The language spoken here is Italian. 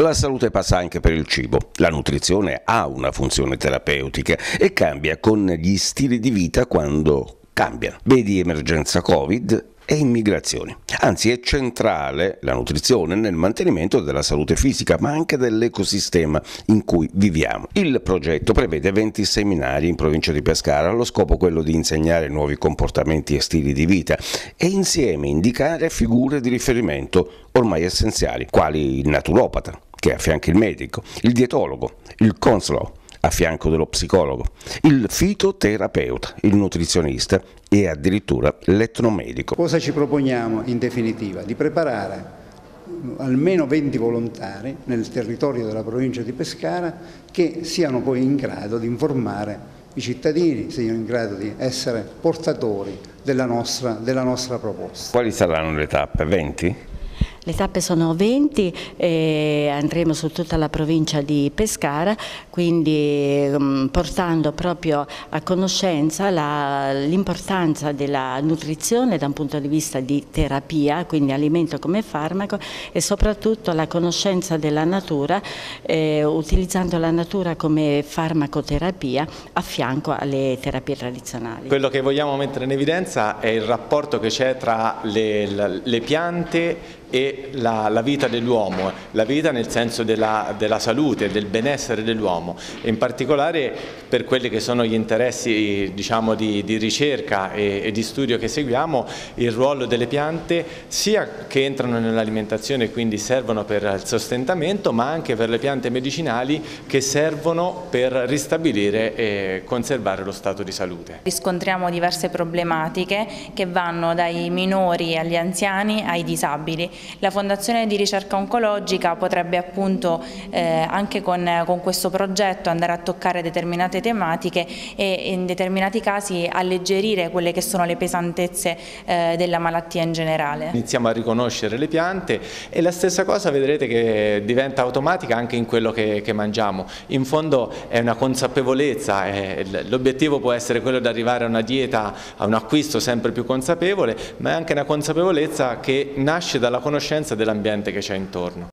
La salute passa anche per il cibo. La nutrizione ha una funzione terapeutica e cambia con gli stili di vita quando cambiano. Vedi emergenza Covid e immigrazioni. Anzi è centrale la nutrizione nel mantenimento della salute fisica ma anche dell'ecosistema in cui viviamo. Il progetto prevede 20 seminari in provincia di Pescara allo scopo quello di insegnare nuovi comportamenti e stili di vita e insieme indicare figure di riferimento ormai essenziali quali il naturopata che affianca il medico, il dietologo, il consolo a fianco dello psicologo, il fitoterapeuta, il nutrizionista e addirittura l'etnomedico. Cosa ci proponiamo in definitiva? Di preparare almeno 20 volontari nel territorio della provincia di Pescara che siano poi in grado di informare i cittadini, siano in grado di essere portatori della nostra, della nostra proposta. Quali saranno le tappe? 20? Le tappe sono 20 e andremo su tutta la provincia di Pescara, quindi um, portando proprio a conoscenza l'importanza della nutrizione da un punto di vista di terapia, quindi alimento come farmaco e soprattutto la conoscenza della natura, eh, utilizzando la natura come farmacoterapia a fianco alle terapie tradizionali. Quello che vogliamo mettere in evidenza è il rapporto che c'è tra le, le piante e la, la vita dell'uomo, la vita nel senso della, della salute, del benessere dell'uomo in particolare per quelli che sono gli interessi diciamo, di, di, ricerca e, e, di studio che seguiamo, il ruolo delle piante sia che entrano nell'alimentazione e quindi servono per il sostentamento, ma anche per le piante medicinali che servono per ristabilire e conservare lo stato di salute. Riscontriamo diverse problematiche che vanno dai minori agli anziani ai disabili la Fondazione di Ricerca Oncologica potrebbe appunto eh, anche con, con, questo progetto andare a toccare determinate tematiche e in determinati casi alleggerire quelle che sono le pesantezze eh, della malattia in generale. Iniziamo a riconoscere le piante e la stessa cosa vedrete che diventa automatica anche in quello che, che mangiamo. In fondo è una consapevolezza, l'obiettivo può essere quello di arrivare a una dieta, a un acquisto sempre più consapevole, ma è anche una consapevolezza che nasce dalla conoscenza dell'ambiente che c'è intorno.